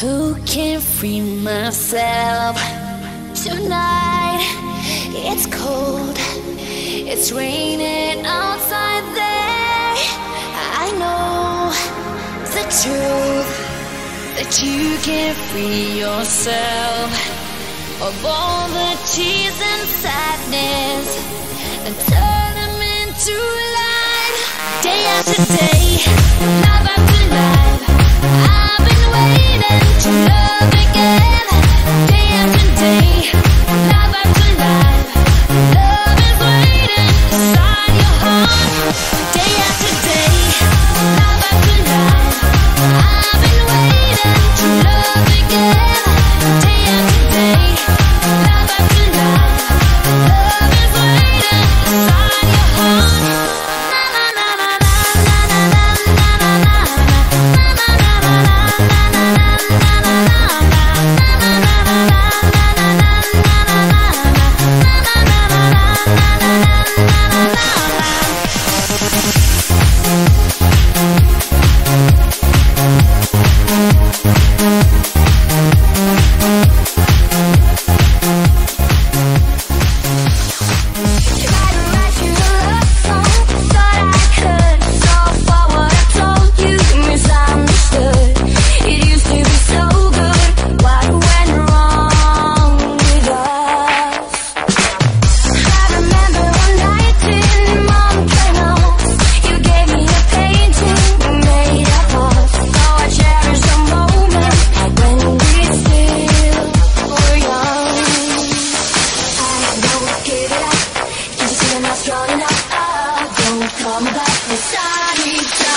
Who can free myself tonight? It's cold, it's raining outside there. I know the truth that you can free yourself of all the tears and sadness and turn them into light day after day, night after night. Come back to sunny